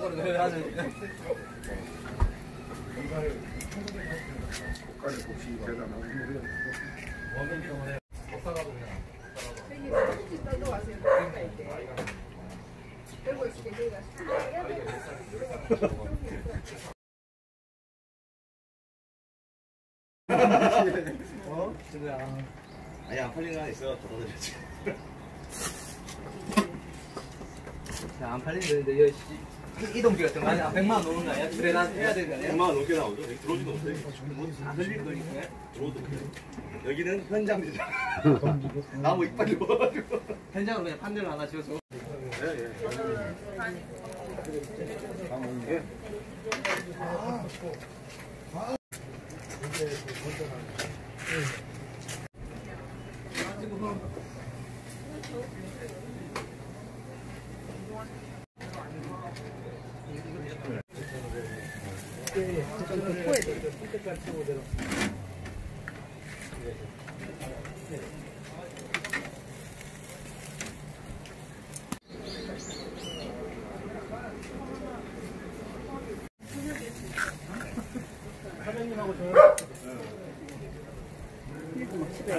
그거는 왜 하는 국가를 혹시 대단하고 아니 안 팔리는 거 있어 걷어드렸지 안 팔리는데 여기 그 이동기 같은 거 아니야? 100만 원 오는 거 아니야? 그래 난 해야 되는 거 아니야? 100만 원 넘게 나오죠? 들어오지도 못해. 안 들릴 거니까. 들어오도 못해. 여기는 현장이죠. 나무 이빨이 먹어가지고. 현장으로 그냥 판넬 하나 지어서. 예, 예. 예. 아, 아. 이렇게 코에 사장님하고 저랑 집에